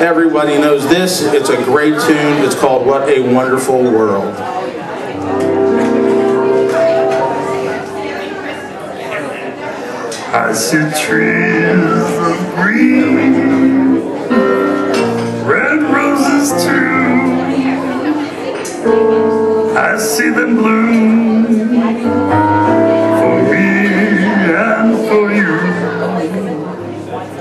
Everybody knows this. It's a great tune. It's called What a Wonderful World. I see trees of green, red roses too. I see them bloom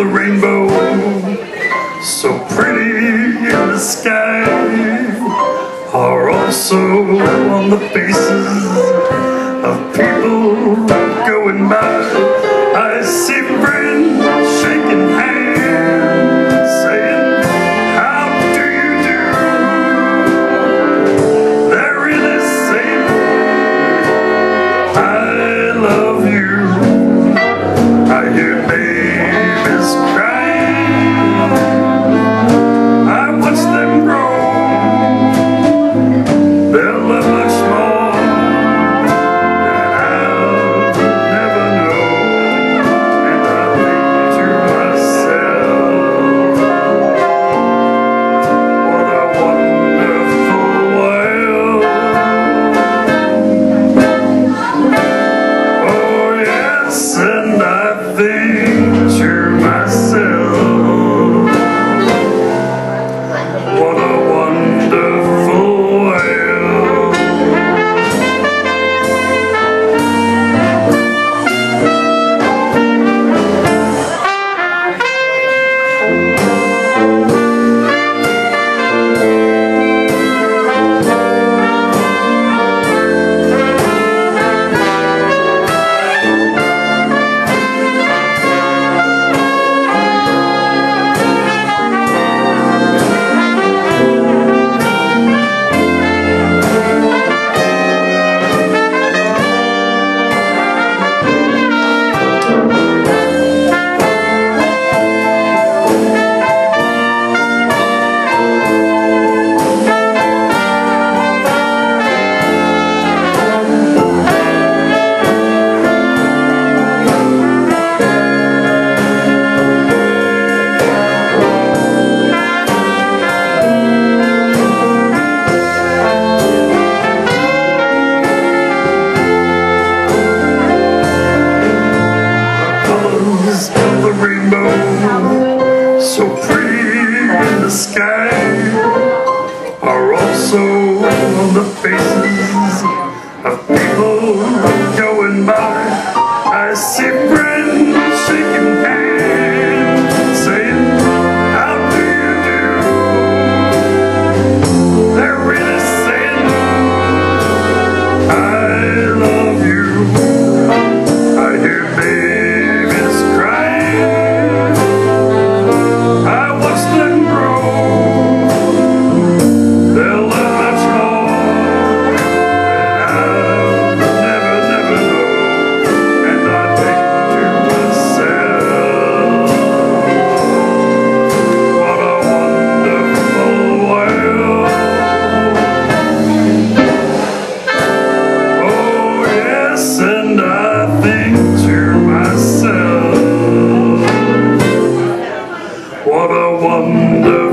the rainbow. So pretty in the sky are also on the faces of people going by. I see friends shaking hands rainbow, so pretty in the sky, are also on the faces of people going by. I see wonder